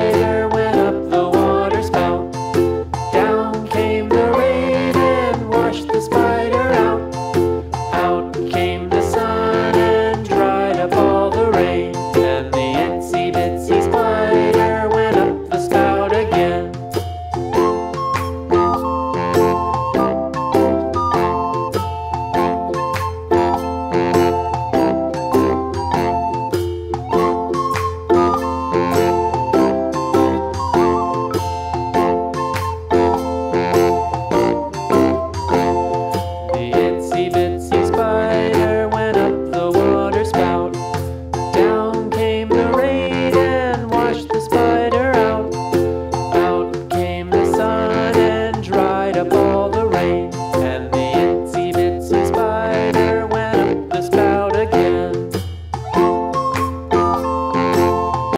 Hallelujah.